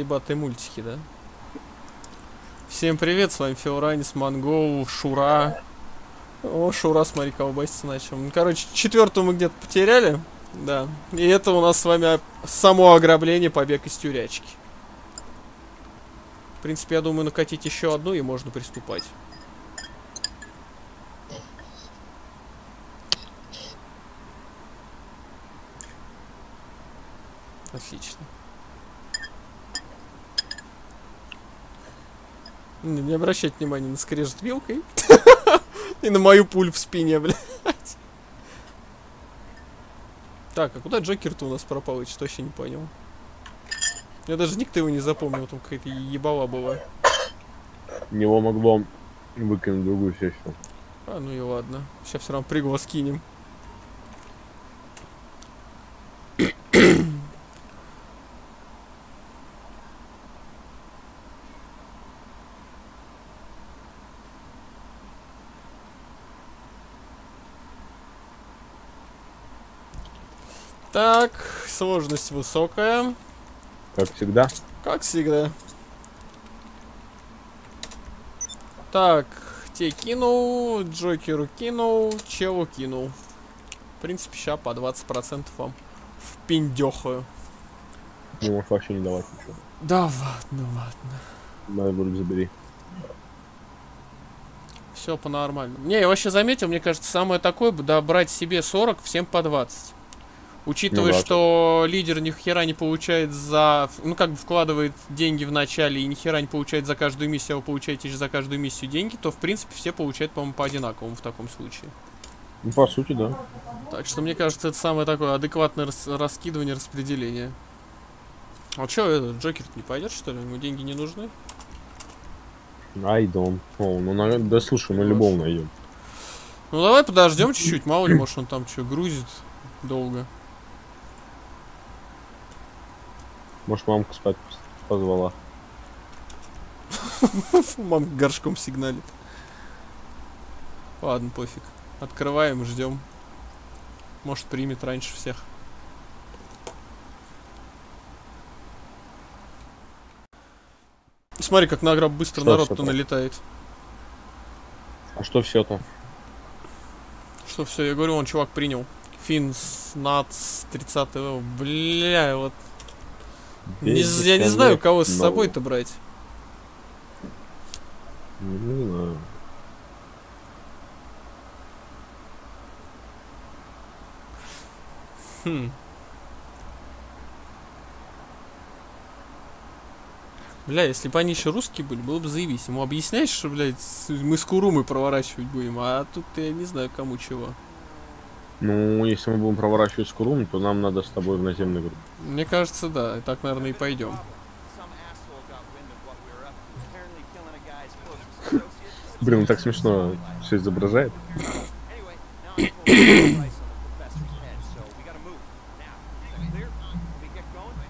заебатые мультики, да? Всем привет, с вами Филранис, Монгол, Шура. О, Шура, смотри, колбаситься начал. Ну, короче, четвертую мы где-то потеряли. Да. И это у нас с вами само ограбление, побег из тюрячки. В принципе, я думаю, накатить еще одну и можно приступать. Отлично. Не, не обращать внимания на скрежет вилкой. И на мою пуль в спине, блядь. Так, а куда Джокер-то у нас пропал? Я что вообще не понял. Я даже никто его не запомнил, там какая-то ебала была. Него могло выкинуть другую сессию. А, ну и ладно. Сейчас все равно пригла скинем. Так, сложность высокая. Как всегда. Как всегда. Так, те кинул, Джокеру кинул, Челу кинул. В принципе, сейчас по 20% вам впиндехаю. Не можешь вообще не давать ничего. Да ладно, ладно. Надо будет забери. Все по-нормальному. Не, я вообще заметил, мне кажется, самое такое, да, брать себе 40, всем по 20. Учитывая, Ну да. что лидер ни хера не получает за... Ну, как бы вкладывает деньги в начале и ни хера не получает за каждую миссию, а вы получаете же за каждую миссию деньги, то, в принципе, все получают, по-моему, по одинаковому в таком случае. Ну, по сути, да. Так что, мне кажется, это самое такое адекватное рас- раскидывание, распределение. А чё, это, Джокер не пойдет, что ли? Ему деньги не нужны? Don't know. Ну, наверное, да слушай, мы любого найдем. Ну, давай подождем чуть-чуть, мало ли, может, он там что, грузит долго. Может, мамка спать позвала. Мам горшком сигналит. Ладно, пофиг. Открываем, ждем. Может, примет раньше всех. Смотри, как на граб быстро народ-то налетает. А что все-то? Что все, я говорю, он чувак принял. Финс, Нац, 30 -го. Бля, вот. Не я не знаю, кого с собой-то брать. Не, не знаю. Хм. Бля, если бы они еще русские были, было бы заебись. Ему объясняешь, что, блядь, мы с Курумой проворачивать будем, а тут я не знаю, кому чего. Ну, если мы будем проворачивать скурум, то нам надо с тобой в наземный групп. Мне кажется, да, и так, наверное, и пойдем. Блин, он так смешно все изображает.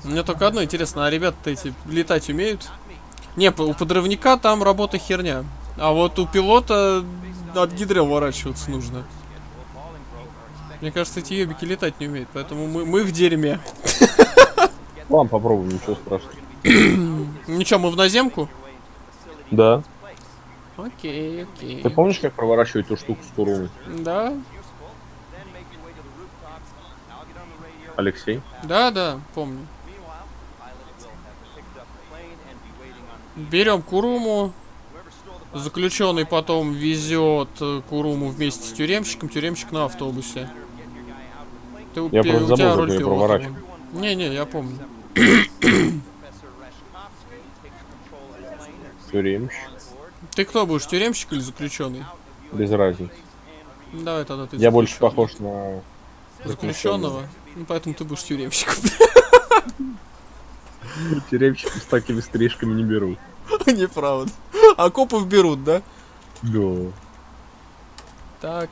Мне только одно интересно, а ребята эти летать умеют? Не, у подрывника там работа херня. А вот у пилота от гидры уворачиваться нужно. Мне кажется, эти ебики летать не умеют, поэтому мы, мы в дерьме. Ладно, попробуем, ничего страшного. Ничего, мы в наземку? Да. Окей, окей. Ты помнишь, как проворачивать ту штуку с курумой? Да, Алексей? да, да, помню. Берем Куруму. Заключенный потом везет э, Куруму вместе с тюремщиком. Тюремщик на автобусе. Ты, Я просто у тебя забыл, роль. Не-не, я помню. Тюремщик. Ты кто будешь, тюремщик или заключенный? Без разницы. Давай тогда ты Я больше похож на... заключенного. Ну, поэтому ты будешь тюремщиком. Тюремщик с такими стрижками не берут. Неправда. А копов берут, да? Да. Так,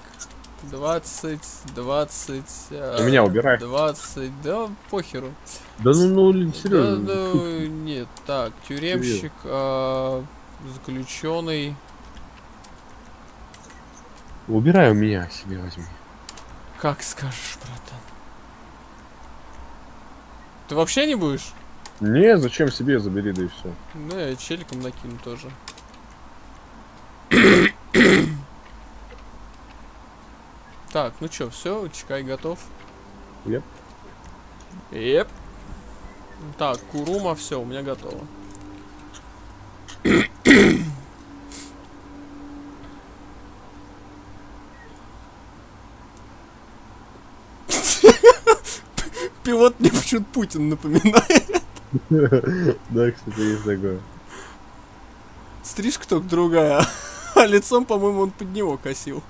20, 20... У меня убирай. 20, да, похеру. Да ну, ну, Да, серьезно. ну, нет, так, тюремщик, а, заключенный. Убирай у меня себе возьми. Как скажешь, братан. Ты вообще не будешь? Не, зачем себе забери, да и все. Ну, я челиком накину тоже. Так, ну чё, все, Чикай готов? Еп. Еп. Так, Курума, все, у меня готово. Пилот мне почему-то Путин напоминает. Да, кстати, есть такое. Стрижка только другая, а лицом, по-моему, он под него косил.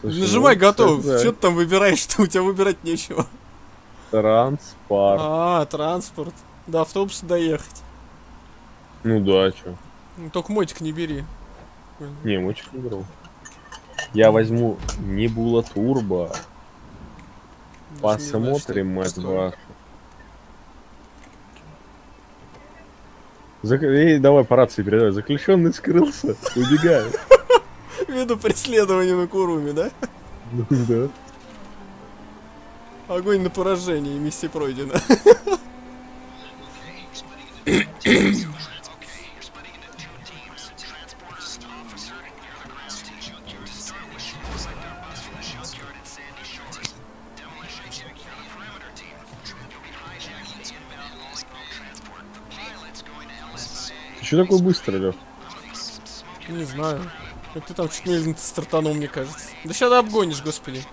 Слушай, Нажимай ну, готов. да. Что ты там выбираешь, что у тебя выбирать нечего. Транспорт. А, транспорт. До автобуса доехать. Ну да, чё. Ну, Только мотик не бери. Не, мочек не беру. Я возьму Небула Турбо. Даже знаю, что Посмотрим, это мать вашу. Зак... Эй, давай по рации передавай. Заключенный скрылся. Убегает. Виду преследование на Куруме, да? Да. Огонь на поражение, миссия пройдена. Ты что такой быстрый, Лёх? Не знаю. Вот ты там чуть медленно стартанул, мне кажется. Да сейчас обгонишь, господи.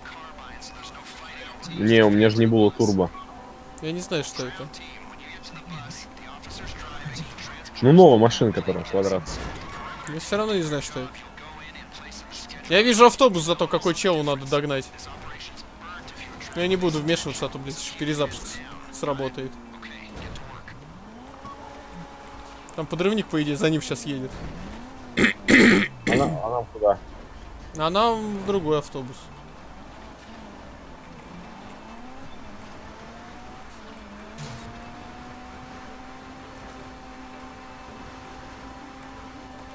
Не, у меня же не было турбо. Я не знаю, что это. Ну, новая машина, которая квадрат. Я все равно не знаю, что это. Я вижу автобус, зато какой челу надо догнать. Но я не буду вмешиваться, а то, блядь, еще перезапуск сработает. Там подрывник, по идее, за ним сейчас едет. Она куда? А нам в другой автобус.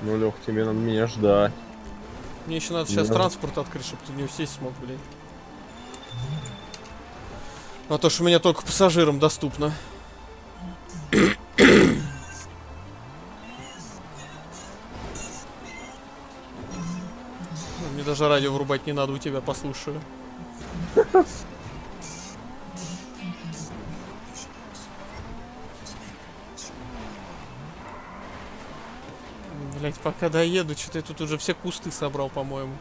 Ну, Лех, тебе надо меня ждать. Мне еще надо сейчас Да. транспорт открыть, чтобы ты в него сесть смог, блядь. А то, что у меня только пассажирам доступно. Мне даже радио врубать не надо, у тебя послушаю. Блять, пока доеду, что-то я тут уже все кусты собрал, по-моему.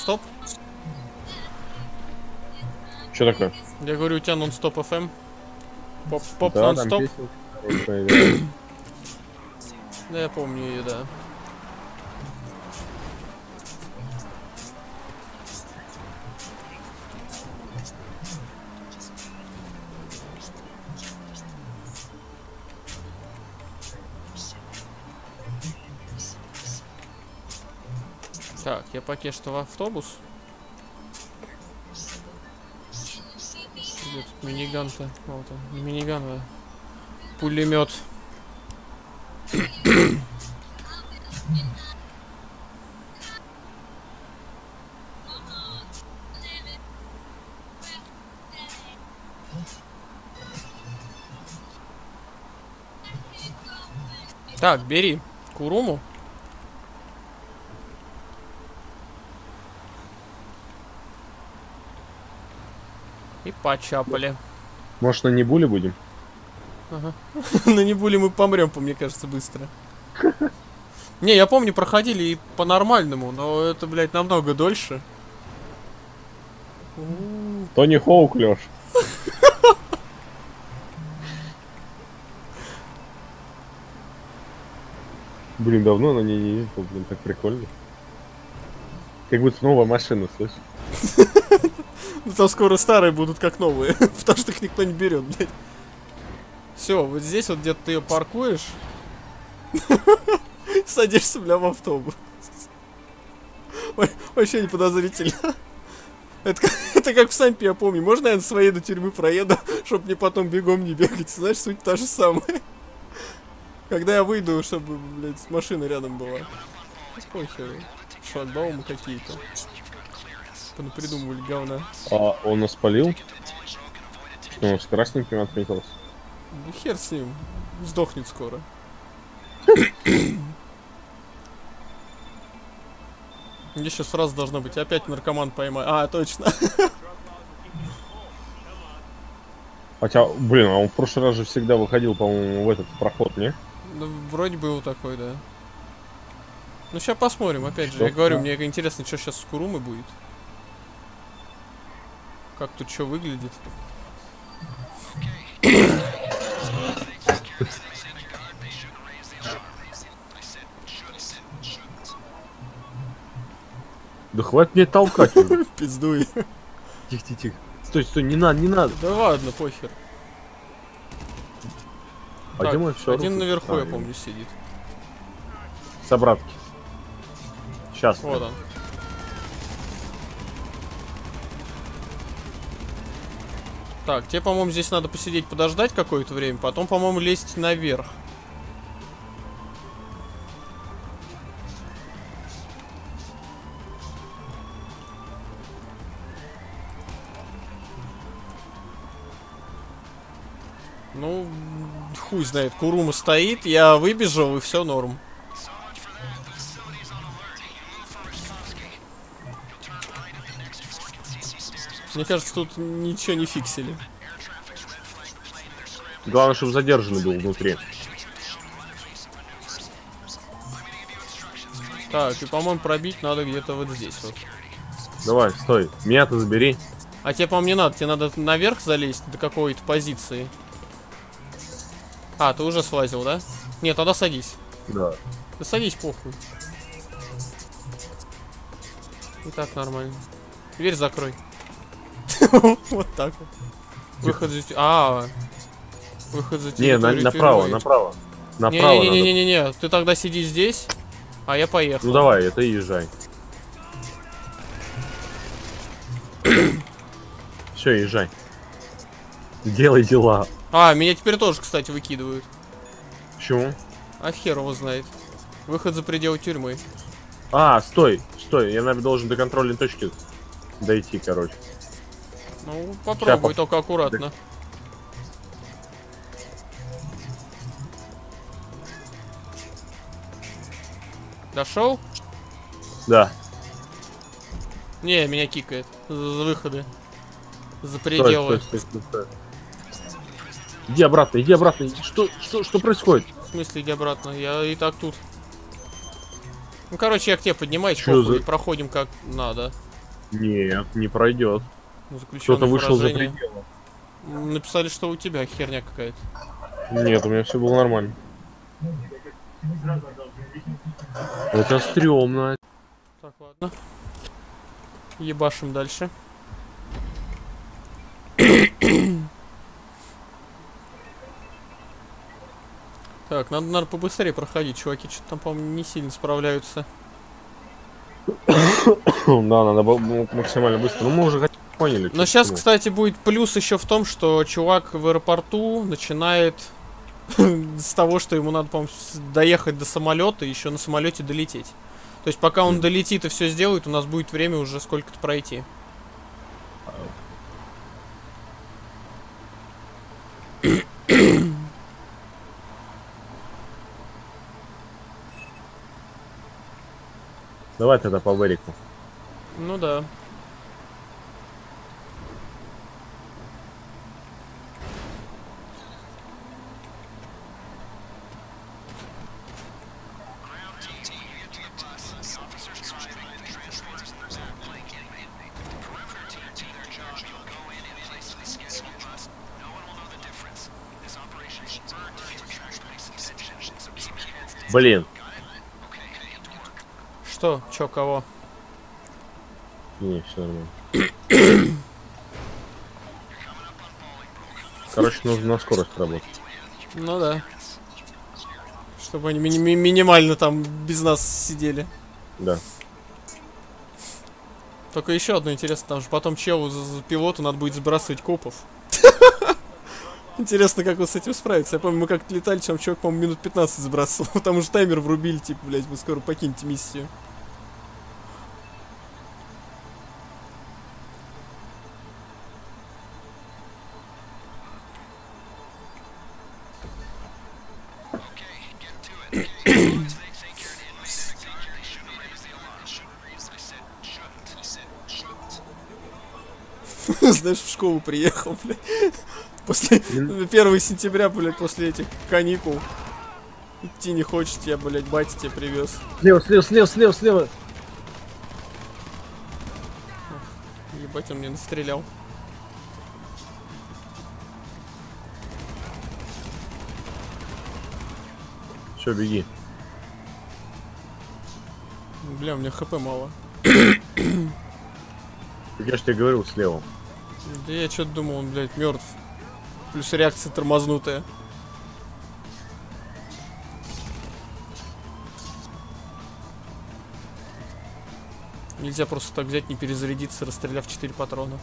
Нон-стоп? Что такое? Я говорю, у тебя нон-стоп FM. Поп, поп Да, нон-стоп? Да, я помню ее, да. Я пока что в автобус. Где миниган-то? Вот он, миниган, а пулемет. Так, бери Куруму. Почапали. Может, на Небуле будем? Ага. На Небуле мы помрем, по мне кажется, быстро. Не, я помню, проходили и по-нормальному, но это, блядь, намного дольше. Тони Хоук, Леш. Блин, давно на ней не ездил, блин, так прикольно. Как будто новая машина, слышишь? Ну там скоро старые будут как новые, потому что их никто не берет, блядь. Все, вот здесь вот где-то ты ее паркуешь. садишься, бля, в автобус. Ой, Вообще не подозрительно. Это, как- это как в Сампе, я помню. Можно я на своей до тюрьмы проеду, чтобы мне потом бегом не бегать? Знаешь, суть та же самая. Когда я выйду, чтобы, блядь, с машины рядом была. Похер. Шлагбаумы какие-то. Придумывали говна. А он нас полил? Что он с красненьким отметился? Ну хер с ним. Сдохнет скоро. Где сейчас фраза должна быть? Опять наркоман поймай. А, точно. Хотя, блин, а он в прошлый раз же всегда выходил, по-моему, в этот проход, не? Ну, вроде был такой, да. Ну, сейчас посмотрим, опять же. Что? Я говорю, мне интересно, что сейчас с Курумой будет. Как тут что выглядит. Да хватит мне толкать. Пиздуй. Тихо, тихо, тихо. Стой, стой, не надо, не надо. Да ладно, похер. А Так, где мой Один наверху, А, я помню, сидит. Собратки. Сейчас. Вот он. Так, тебе, по-моему, здесь надо посидеть, подождать какое-то время, потом, по-моему, лезть наверх. Ну, хуй знает, Курума стоит, я выбежал, и все норм. Мне кажется, тут ничего не фиксили. Главное, чтобы задержанный был внутри. Так, и, по-моему, пробить надо где-то вот здесь вот. Давай, стой. Меня-то забери. А тебе, по-моему, не надо, тебе надо наверх залезть до какой-то позиции. А, ты уже слазил, да? Нет, тогда садись. Да. Да садись, похуй. И так нормально. Дверь закрой. Вот так вот. Выход за... А, выход за Не, на- направо, направо. Направо. Не-не-не-не-не, ты тогда сиди здесь, а я поехал. Ну давай, это езжай. Все, езжай. Делай дела. А, меня теперь тоже, кстати, выкидывают. Почему? А хер его знает. Выход за пределы тюрьмы. А, стой, стой, я, наверное, должен до контрольной точки дойти, короче. Ну, попробуй, поп- только аккуратно. Дошел? Да. Не, меня кикает. За за выходы. За пределы. стой, стой, стой, стой. Иди обратно, иди обратно. Что, что, что происходит? В смысле, иди обратно. Я и так тут. Ну, короче, я к тебе поднимаюсь, за- проходим как надо. Нет, не пройдет. Заключенное Кто-то вышел за пределы. Написали, что у тебя херня какая-то. Нет, у меня все было нормально. Это стрёмно. Так, ладно. Ебашим дальше. Так, надо, надо побыстрее проходить, чуваки что-то там, по-моему, не сильно справляются. Да, надо максимально быстро. Ну мы уже хотя бы поняли. Но сейчас, кстати, будет плюс еще в том, что чувак в аэропорту начинает с того, что ему надо, по-моему, доехать до самолета и еще на самолете долететь. То есть пока он долетит и все сделает, у нас будет время уже сколько-то пройти. Давай тогда по Верику. Ну да. Блин. Что? Чё, кого? Не, все нормально. Короче, нужно на скорость работать. Ну да. Чтобы они мини- ми- минимально там без нас сидели. Да. Только еще одно интересно, там же потом челу за, за пилоту надо будет сбрасывать копов. Интересно, как он с этим справится. Я помню, мы как-то летали, там человек, по-моему, минут 15 сбрасывал. Там уже таймер врубили, типа, блядь, вы скоро покинете миссию. Знаешь, в школу приехал, блядь. После 1 сентября, блядь, после этих каникул. Идти не хочет, я, блядь, батя тебе привез. Слева, слева, слева, слева, слева. Ебать, он мне настрелял. Все, беги. Бля, у меня хп мало. Я же тебе говорил слева. Да я что-то думал, он, блядь, мертв. Плюс реакция тормознутая. Нельзя просто так взять, не перезарядиться, расстреляв 4 патрона.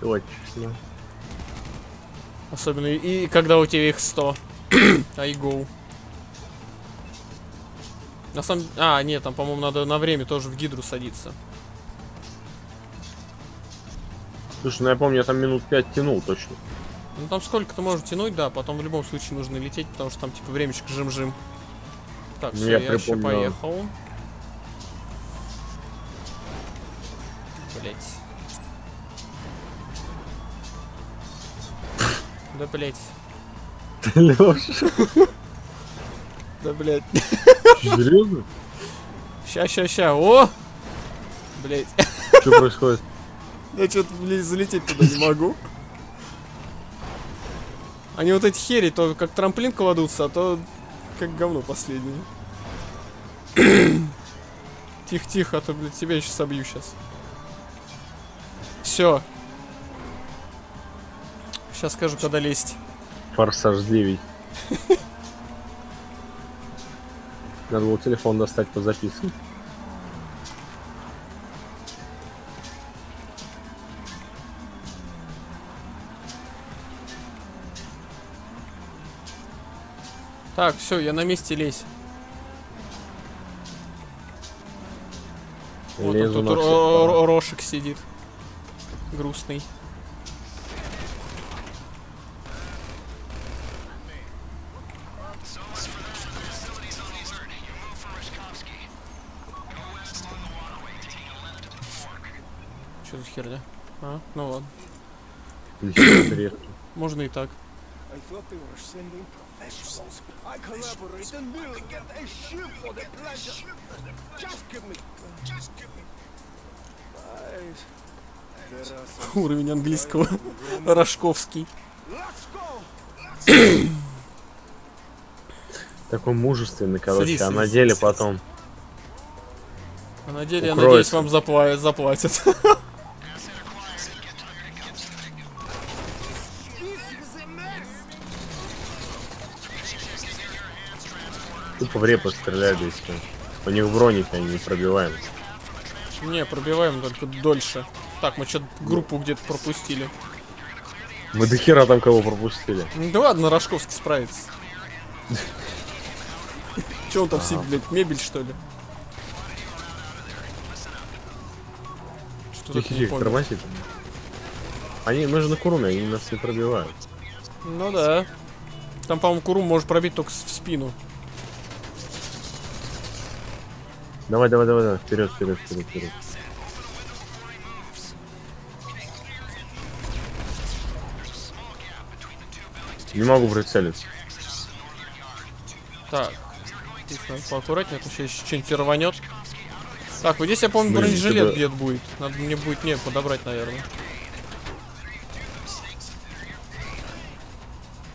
Точно. Особенно и, когда у тебя их 100. I go. На самом... А, нет, там, по-моему, надо на время тоже в гидру садиться. Слушай, ну я помню, я там минут пять тянул точно. Ну там сколько-то можно тянуть, да, потом в любом случае нужно лететь, потому что там типа времечко жим-жим. Так, Ну, все, я я, еще поехал. Блять. Да блять. Леша, Да блять. серьезно? Ща, ща, ща. О! Блять. Что происходит? Я что-то, блядь, залететь туда не могу. Они вот эти хери то как трамплин кладутся, а то как говно последнее. Тихо-тихо, а то, блядь, тебя еще собью сейчас. Все. Сейчас скажу, когда лезть. Форсаж 9. Надо было телефон достать, позаписывать. Так, все, я на месте лезь. Вот он тут Ро- сидит. Грустный. Что за херня? А, ну ладно. Можно и так. I thought they were sending. I collaborate and we'll get a ship for the pleasure. Just give me. Just give me. Some. Уровень английского. Рожковский. Let's go. Такой мужественный, короче, Садись, а на деле садись. потом. А на деле, я надеюсь, вам запла- заплатят. Тупо в репы стреляют, и всё. У них броник, они не пробиваем. Не, пробиваем только дольше. Так, мы что-то группу где-то пропустили. Мы до хера там кого пропустили. Ну Да ладно, Рожковский справится. Че он там сидит, блядь, мебель что ли? Что-то не тормозит. Они, мы же на Куруме, они нас не пробивают. Ну да. Там, по-моему, Курум может пробить только в спину. Давай, давай, давай, давай, вперед, вперед, вперед, вперед. Не могу прицелиться. Так. Здесь надо поаккуратнее, а то сейчас что-нибудь рванет. Так, вот здесь, я помню, Блин, бронежилет тебя- где-то будет. Надо мне будет не подобрать, наверное.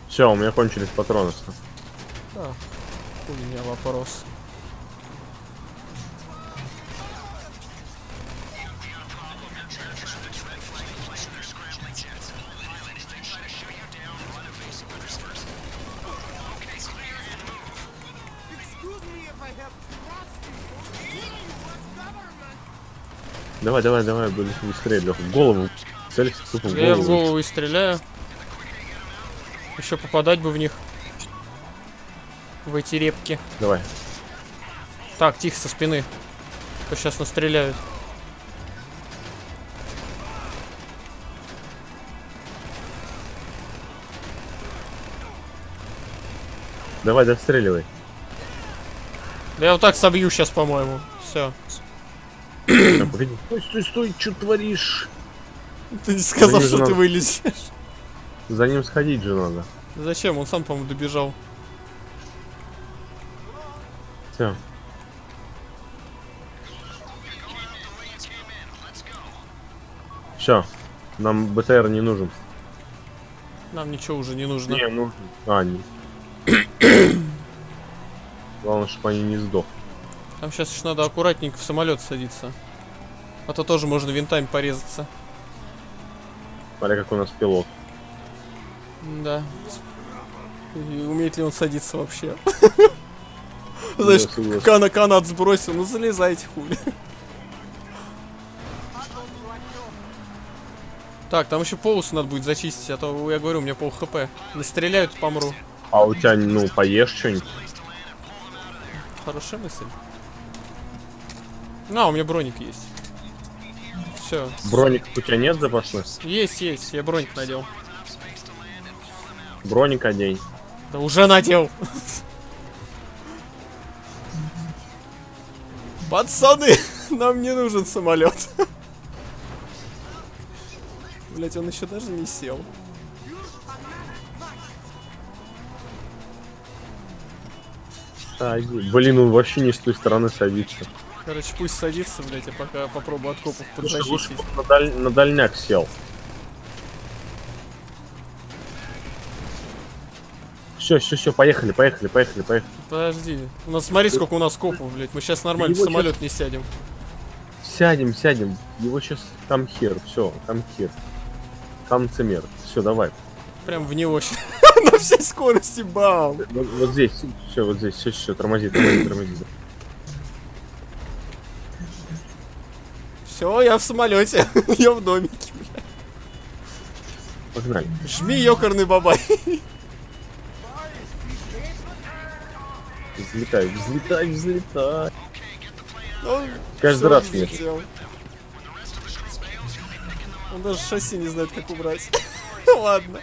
Все, у меня кончились патроны. Так, у меня вопрос. Давай, давай, давай, быстрее, Леха. В голову. Целься тупо в Я в голову. голову и стреляю. Еще попадать бы в них. В эти репки. Давай. Так, тихо, со спины. То сейчас настреляют. Давай, достреливай. Да я вот так собью сейчас, по-моему. Все. А, погоди. Стой, стой, стой, что творишь? Ты не сказал, что ты вылезешь. За ним сходить же надо. Зачем? Он сам, по-моему, добежал. Все. Все. Нам БТР не нужен. Нам ничего уже не нужно. Не, нужен. А, не. Главное, чтобы они не сдох. Там сейчас еще надо аккуратненько в самолет садиться. А то тоже можно винтами порезаться. Смотри, как у нас пилот. Да. И умеет ли он садиться вообще? Знаешь, кана канат сбросил, ну залезайте хули. Так, там еще полосу надо будет зачистить, а то я говорю, у меня пол хп. Настреляют, помру. А у тебя, ну, поешь что-нибудь? Хорошая мысль. На, у меня броник есть. Все. Броник у тебя нет запасных? Есть, есть, я броник надел. Броник одень. Да уже надел. Пацаны, нам не нужен самолет. Блять, он еще даже не сел. А. Блин, он вообще не с той стороны садится. Короче, пусть садится, блять, я пока попробую от копов Слушай, лучше подзащитить. на, даль- на дальняк сел. Все, все, все, поехали, поехали, поехали, поехали. Подожди. У нас смотри, сколько у нас копов, блять. Мы сейчас нормально в самолет не сядем. Сядем, сядем. Его сейчас там хер, все, там хер. Там цемер. Все, давай. Прям в него. На всей скорости, бам! Вот, вот здесь, все, вот здесь, все, все, тормози, тормози, тормози. Все, я в самолете. я в домике. Погнали. Жми ёкарный бабай. Взлетай, взлетай, взлетай. Он Каждый всё раз взлетел. Он даже шасси не знает, как убрать. Ладно.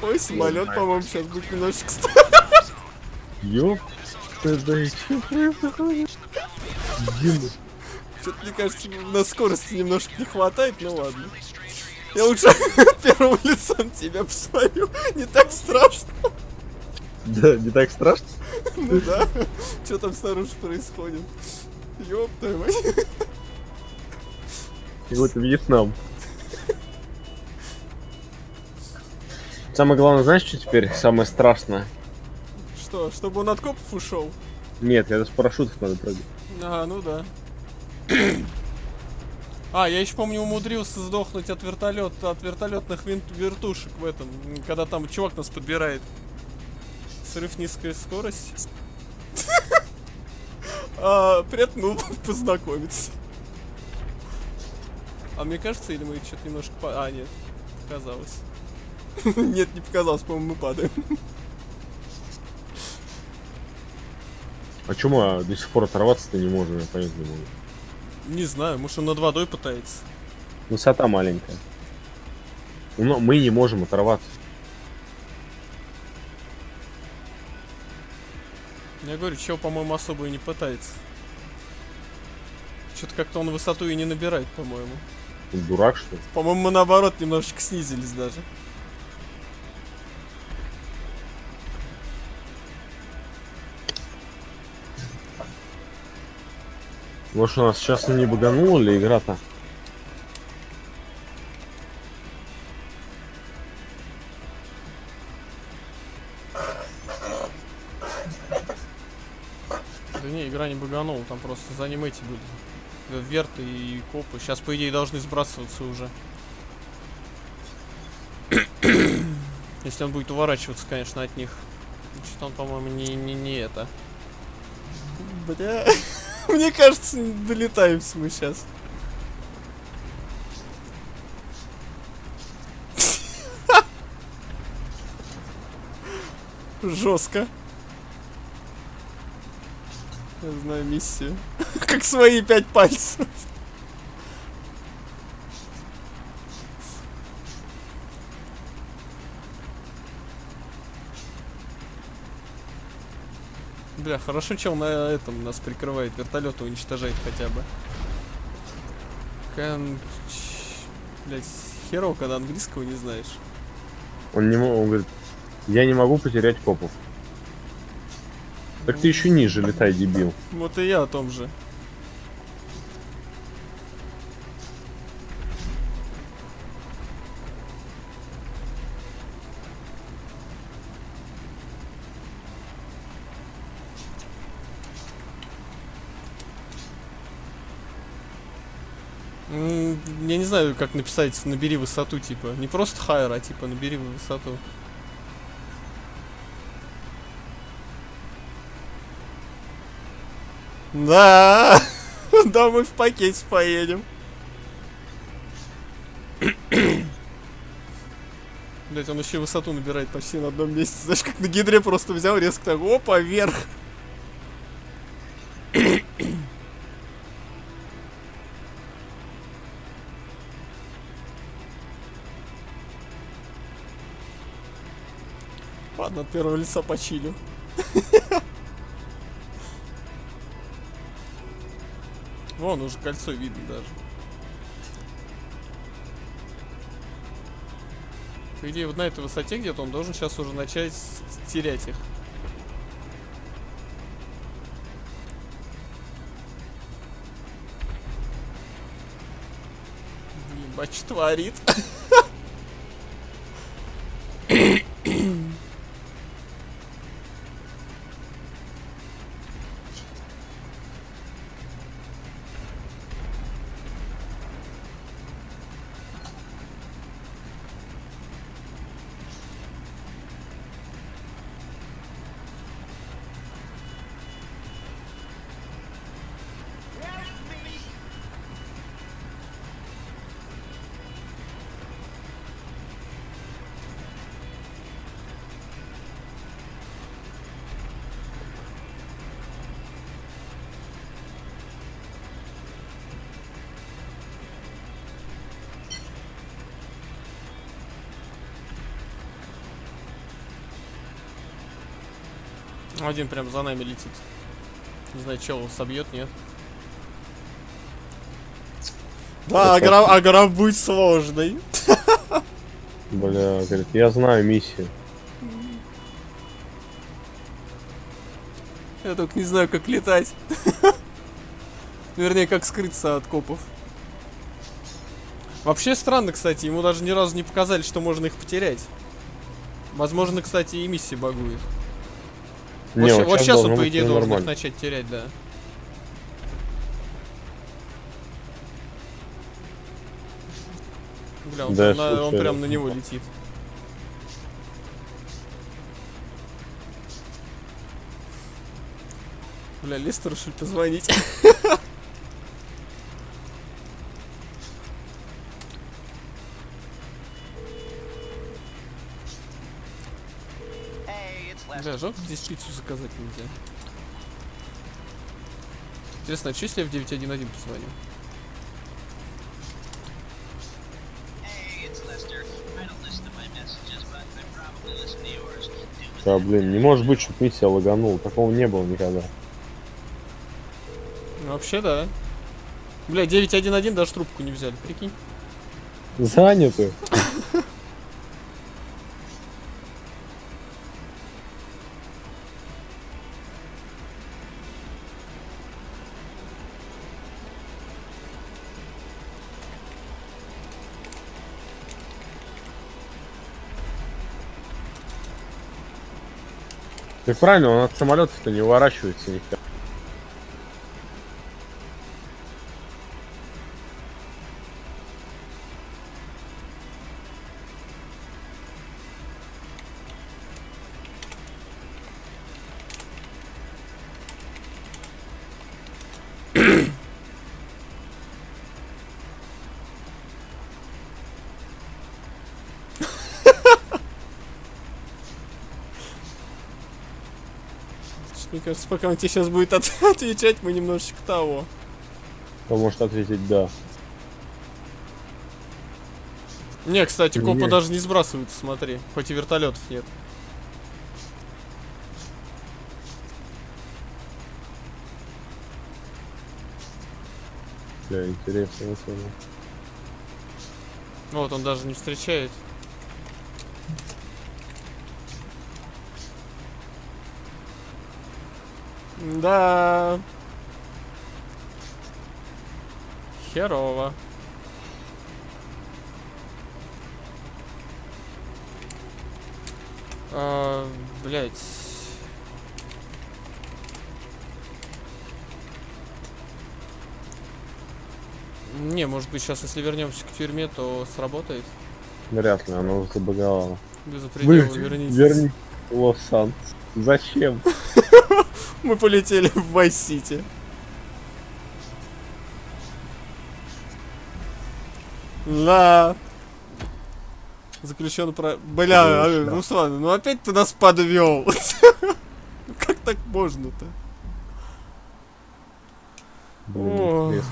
Ой, самолет, по-моему, сейчас будет немножечко Ёп. ты, Да и что происходит? Что-то, мне кажется, на скорости немножко не хватает, ну ладно. Я лучше первым лицом тебя посмотрю. Не так страшно. Да, не так страшно? Ну да. Что там снаружи происходит? Ёб твою мать. Какой-то Вьетнам. Самое главное, знаешь, что теперь самое страшное? Что, чтобы он от копов ушел? Нет, это с парашютов надо прыгать. А, ну да. А, я еще помню умудрился сдохнуть от вертолета, от вертолетных вертушек в этом, когда там чувак нас подбирает. Срыв низкой скорости. А, приятно было познакомиться. А мне кажется, или мы что-то немножко... А, нет, показалось. Нет, не показалось, по-моему, мы падаем. А чему а до сих пор оторваться-то не можем, я понять не могу. Не знаю, может он над водой пытается. Высота маленькая. Но мы не можем оторваться. Я говорю, чел, по-моему, особо и не пытается. Что-то как-то он высоту и не набирает, по-моему. Дурак, что ли? По-моему, мы наоборот немножечко снизились даже. Может, у нас сейчас не баганула ли игра-то? Да не, игра не баганула, там просто за ним эти были. Верты и копы. Сейчас, по идее, должны сбрасываться уже. Если он будет уворачиваться, конечно, от них. Что-то он, по-моему, не, не, не это. Бля. Мне кажется, не долетаемся мы сейчас. Жестко. Я знаю миссию. Как свои пять пальцев. Бля, хорошо, чел на этом нас прикрывает, вертолеты уничтожает хотя бы. Кан... Блять, херово, когда английского не знаешь. Он не мог, он говорит, я не могу потерять копов. Так ты еще ниже летай, дебил. Вот и я о том же. Я не знаю, как написать набери высоту, типа. Не просто хайр, а типа набери высоту. Да, да, мы в пакете поедем. Блять, он еще высоту набирает почти на одном месте. Знаешь, как на гидре просто взял резко так, опа, вверх. От первого лица почилю. Вон уже кольцо видно даже. По идее, вот на этой высоте где-то он должен сейчас уже начать терять их. Ебать, творит. Один прям за нами летит. Не знаю, чел его собьет, нет. Да, а граб, а граб будет сложный. Бля, говорит, я знаю миссию. Я только не знаю, как летать. Вернее, как скрыться от копов. Вообще странно, кстати, ему даже ни разу не показали, что можно их потерять. Возможно, кстати, и миссия багует. Вот, Не, вот вот сейчас он, по идее, должен их начать терять, да. Бля, он, Да, прям на, он прям на него летит. Бля, Листеру что ли позвонить? жалко здесь пиццу заказать нельзя. Интересно, а что если я в 911 позвоню? Да, блин, не может быть, чтобы миссия лаганула. Такого не было никогда. Ну, вообще, да. Бля, 911 даже трубку не взяли, прикинь. Заняты. Так правильно, он от самолетов-то не уворачивается никак. Кажется, пока он тебе сейчас будет от- отвечать, мы немножечко того. Он может ответить да. Не, кстати, копы Не. даже не сбрасываются, смотри. Хоть и вертолетов нет. Да, интересно. вот оно. Вот, он даже не встречает. Да. Херово. А, блять. Не, может быть, сейчас, если вернемся к тюрьме, то сработает. Вряд ли, оно забаговало. Вы вернитесь. верни Los Santos. Зачем? Мы полетели в Vice City. Да. Заключен про... Бля, а, да. Руслан, ну опять ты нас подвел. Как так можно-то? Блин.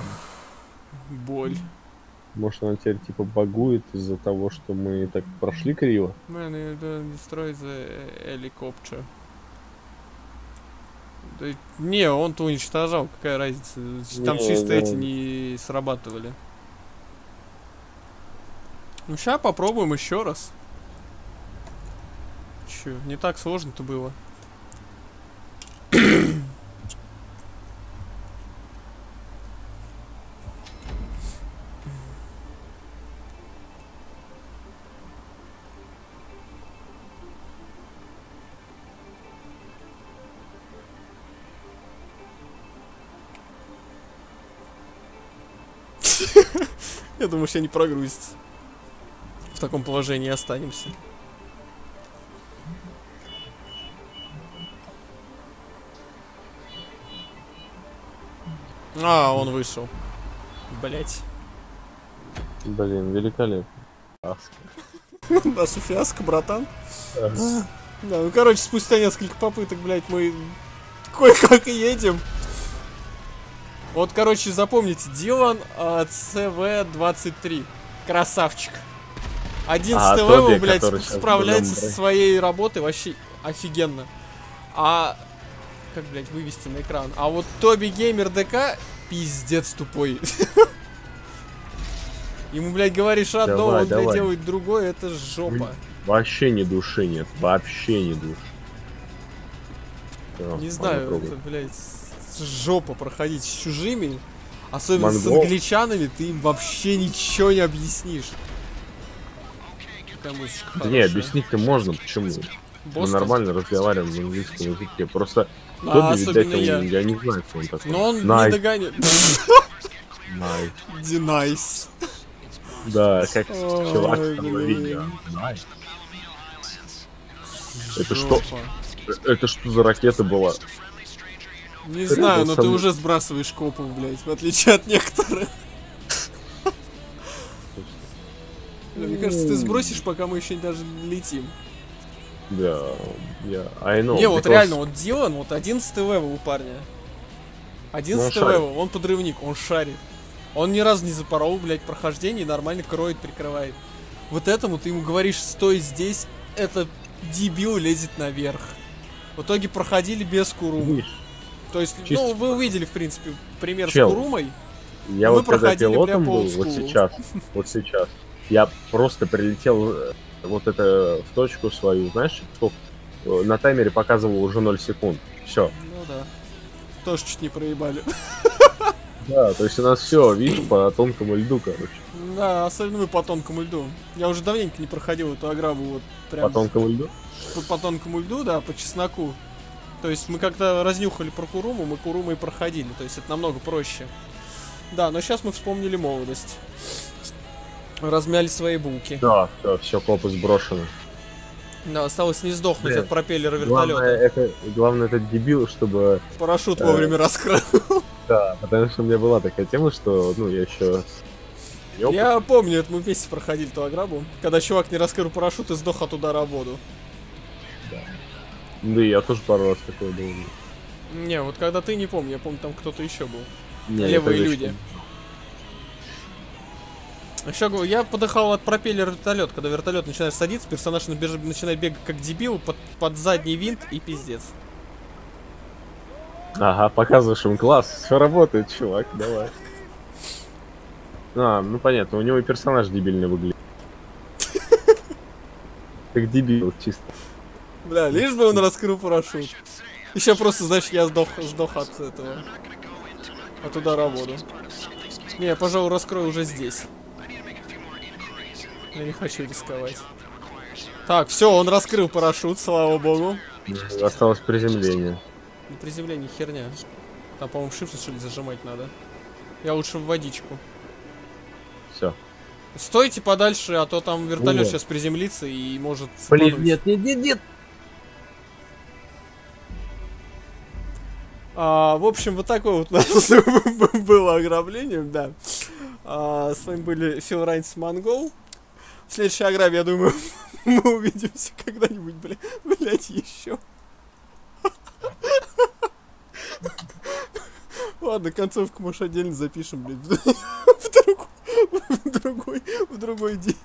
Боль. Может она теперь типа багует из-за того, что мы так прошли криво? Man, you don't destroy the helicopter. Не, он-то уничтожал, какая разница. Там Не, чисто да. эти не срабатывали. Ну, сейчас попробуем еще раз. Че, не так сложно-то было. Я думаю, что не прогрузится. В таком положении останемся. А, он вышел. Блять. Блин, великолепно. Наша фиаско, братан. Да, ну короче, спустя несколько попыток, блядь, мы кое-как и едем. Вот, короче, запомните, Дилан от СВ-23. Красавчик. 11 А, Тоби, блядь, справляется со своей работой вообще офигенно. А... Как, блядь, вывести на экран? А вот Тоби Геймер ДК пиздец тупой. Ему, блядь, говоришь одно, он, блядь, делает другое, это жопа. Вообще ни души нет. Вообще ни души. Не знаю, это, блядь, с- жопа проходить с чужими, особенно с Монгол. англичанами, ты им вообще ничего не объяснишь. Какая музычка Да не, объяснить-то можно, почему. Мы Бостон? нормально разговариваем на английском языке. Просто А, Тоби, видать, особенно он- я. я не знаю, кто он такой. Но он не Найс, догоняет. найс. Динайс. Да, как чувак с. Найс. Это что? Это что за ракета была? Не знаю, но ты уже сбрасываешь копов, блядь, в отличие от некоторых. Мне кажется, ты сбросишь, пока мы еще даже летим. Да, я... I know. Не, вот реально, вот Дилан, вот 11 level у парня. 11 Ну, level, он подрывник, он шарит. Он ни разу не запорол, блядь, прохождение и нормально кроет, прикрывает. Вот этому ты ему говоришь, стой здесь, это дебил лезет наверх. В итоге проходили без Курумы. То есть, чисто- ну, вы увидели, в принципе, пример Чел. с Курумой. Я вот когда пилотом был, вот сейчас, вот сейчас, я просто прилетел э, вот это в точку свою, знаешь, сколько? Э, на таймере показывал уже 0 секунд. Все. Ну да. Тоже чуть не проебали. Да, то есть у нас все, видишь, по тонкому льду, короче. Да, особенно мы по тонкому льду. Я уже давненько не проходил эту аграбу вот прям По тонкому льду. по, по тонкому льду, да, по чесноку. То есть мы когда разнюхали про Куруму, мы Куруму и проходили. То есть это намного проще. Да, но сейчас мы вспомнили молодость. Размяли свои булки. Да, все, все, копы сброшены. Да, осталось не сдохнуть Блин, от пропеллера Главное, вертолета. это, главное, этот дебил, чтобы... Парашют э, вовремя раскрыл. Да, потому что у меня была такая тема, что, ну, я еще... Я помню, это мы вместе проходили ту аграбу. Когда чувак не раскрыл парашют и сдох от удара о воду. Да я тоже пару раз такое был. Не, вот когда ты не помню, я помню, там кто-то еще был. Не, Левые люди. Еще говорю, я подыхал от пропеллера вертолет. Когда вертолет начинает садиться, персонаж набеж- начинает бегать как дебил под, под задний винт и пиздец. Ага, показываешь им класс. Все работает, чувак, давай. А, ну понятно, у него и персонаж дебильный выглядит. Как дебил, чисто. Бля, лишь бы он раскрыл парашют. Еще просто, значит, я сдох, сдох от этого. От удара воду. Не, я, пожалуй, раскрою уже здесь. Я не хочу рисковать. Так, все, он раскрыл парашют, слава богу. Осталось приземление. Ну, приземление херня. Там, по-моему, shift что ли зажимать надо. Я лучше в водичку. Все. Стойте подальше, а то там вертолет сейчас приземлится и может... Блин, нет, нет, нет, нет. А, в общем, вот такое вот у нас было ограбление, да. А, с вами были Фил Райнс Монгол. В следующей я думаю, мы увидимся когда-нибудь, бля, блять, еще. Ладно, концовку, может, отдельно запишем, блядь, в другой, в другой, в другой день.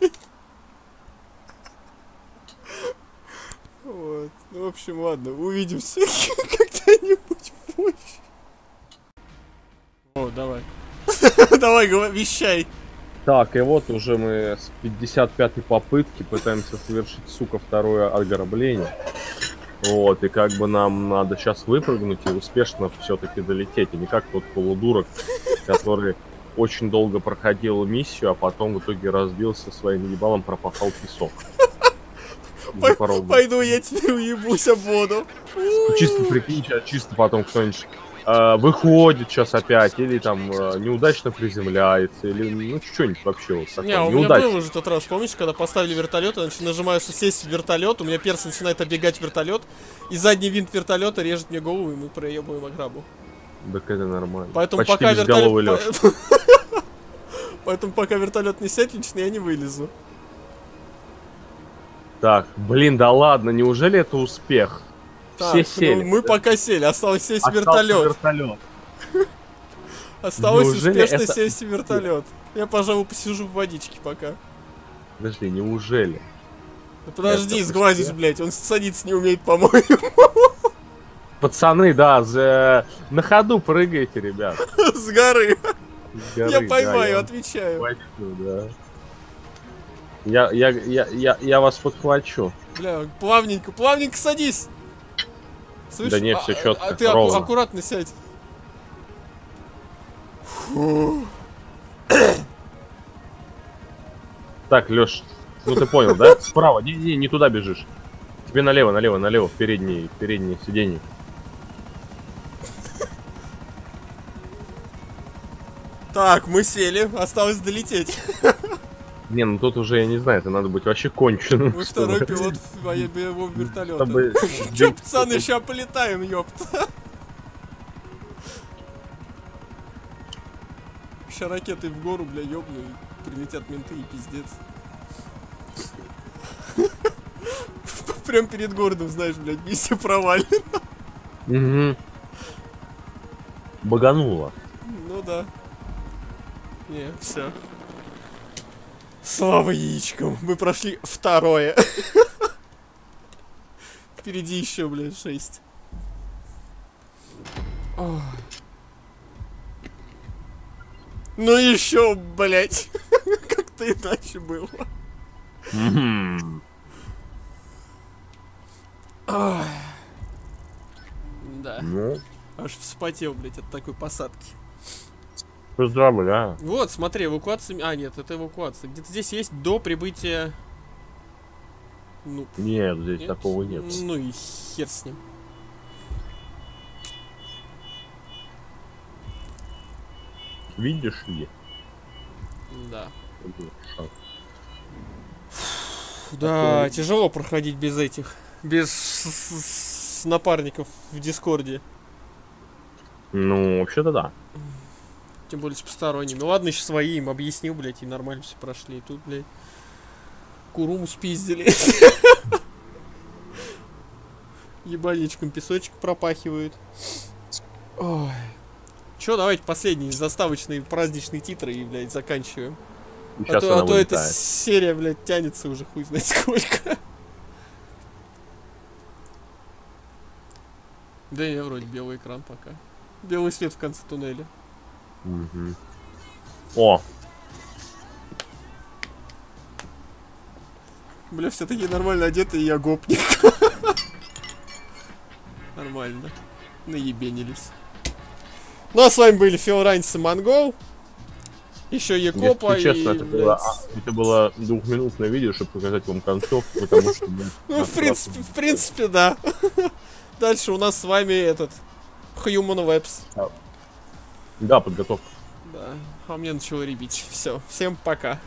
Вот. Ну, в общем, ладно, увидимся когда-нибудь О, давай. Давай, говори, вещай. Так, и вот уже мы с 55-й попытки пытаемся совершить, сука, второе ограбление. Вот, и как бы нам надо сейчас выпрыгнуть и успешно все-таки долететь, и не как тот полудурок, который очень долго проходил миссию, а потом в итоге разбился своим ебалом, пропахал песок. Запорол. Пойду я теперь уебусь об воду. Чисто прикинь, а чисто потом кто-нибудь э, выходит сейчас опять, или там э, неудачно приземляется, или ну что-нибудь вообще вот такое. Не, у меня неудачно. был уже тот раз, помнишь, когда поставили вертолет, я нажимаю, что сесть в вертолет, у меня перс начинает оббегать вертолет, и задний винт вертолета режет мне голову, и мы проебываем ограбу. Так это нормально. Поэтому Почти пока вертолет... Поэтому пока вертолет не сядет, лично я не вылезу. Так, блин, да ладно, неужели это успех? Так, Все ну, сели. мы пока сели, осталось сесть Остался вертолет. вертолет. Осталось Неужели успешно это- сесть в вертолет. Я, пожалуй, посижу в водичке пока. Подожди, неужели? Ну, подожди, Это сглазишь, успех. блядь, он садиться не умеет, по-моему. Пацаны, да, за... на ходу прыгайте, ребят. С горы. С горы, Я да, поймаю, я отвечаю. подхвачу, да. Я, я, я, я, я вас подхвачу. Бля, плавненько, плавненько садись. Слышь, Да не, а- всё а- чётко, А ты ровно. аккуратно сядь. Так, Лёш, ну ты понял, да? Справа, не, не, не туда бежишь. Тебе налево, налево, налево, в переднее, в переднее сиденье. Так, мы сели, осталось долететь. Не, ну тут уже, я не знаю, это надо быть вообще конченым. Вы второй пилот моего вертолета. чтобы Че, пацаны, ща полетаем, ёпта. Ща ракеты в гору, бля, ёбну, прилетят менты и пиздец. Прям перед городом, знаешь, блядь, миссия провалена. Угу. Багануло. Ну да. Не, все. Слава яичкам, мы прошли второе. Впереди еще, блядь, шесть. Ну еще, блядь. Как-то иначе было. Да, Ну, аж вспотел, блядь, от такой посадки. Поздравляю. Вот, смотри, эвакуация... А, нет, это эвакуация. Где-то здесь есть до прибытия... Ну, Нет, здесь Нет? такого нет. Ну и хер с ним. Видишь ли? Да. Да, тяжело проходить без этих. Без с- с- с напарников в Дискорде. Ну, вообще-то да. Тем более с посторонними. Ну ладно, еще свои им объяснил, блядь, и нормально все прошли. И тут, блядь, Куруму спиздили. Ебальничком песочек пропахивают. Ой. Чё, давайте последние заставочные праздничные титры и, блядь, заканчиваем. И А сейчас то, а то эта серия, блядь, тянется уже хуй знает сколько. Да я вроде белый экран пока. Белый свет в конце туннеля. Мгм. О, Бля, все такие нормально одетые, я гопник. Нормально. Наебенились. Ну а с вами были Фил Райнс и Монгол. Еще Якопа если честно, и... это блядь, было, а, это было двухминутное видео, чтобы показать вам концовку, потому что... Ну, в принципе, в принципе, да. Дальше у нас с вами этот... Human Webs. Да, подготовка. Да. А мне начало ребить. Все. Всем пока.